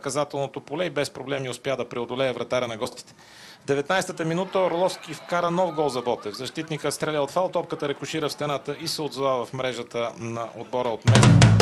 наказателното поле и без проблеми успя да преодолее вратаря на гостите. 19-та минута Орловски вкара нов гол за Ботев. Защитника стреля от фал, топката рекошира в стената и се отзова в мрежата на отбора от Мега.